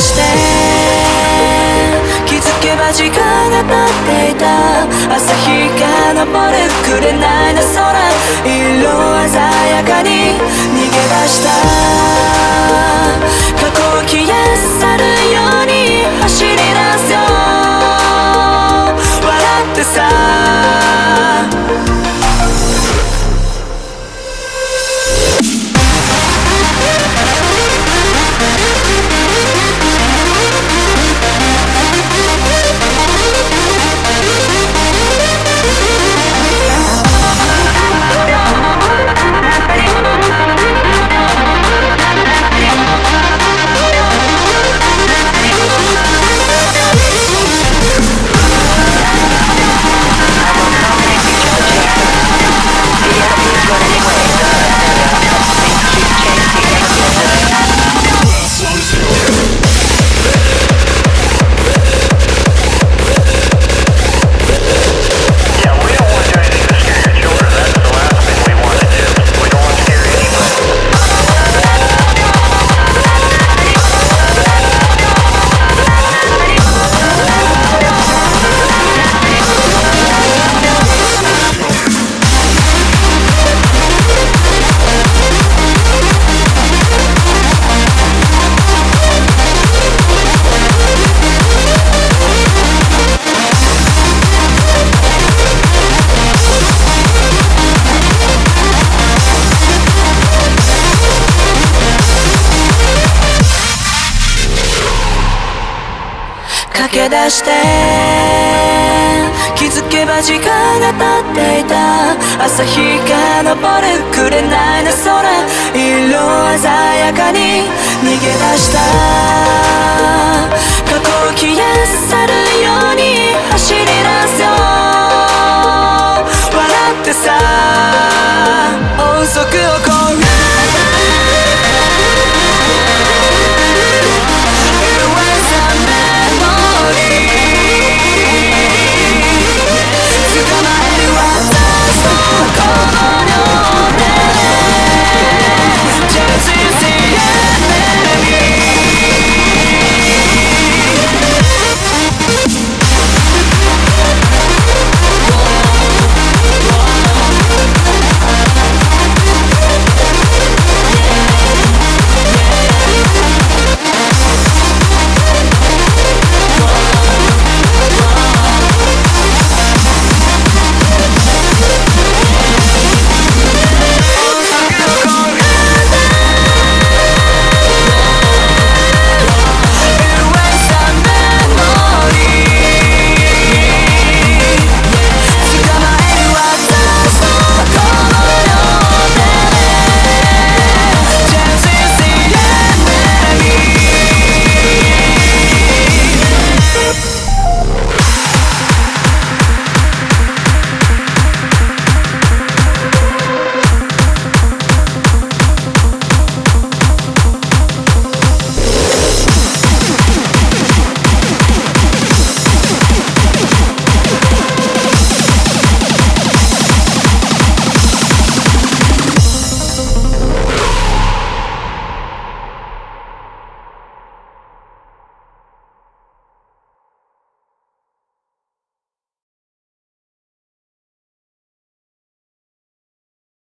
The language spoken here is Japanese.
して。気づけば時間が経っていた。朝日が昇る。紅の空。色鮮やかに逃げ出した。け出して。気づけば時間が経っていた。朝日が昇る紅の空。色鮮やかに。逃げ出した。過去を消え去るように走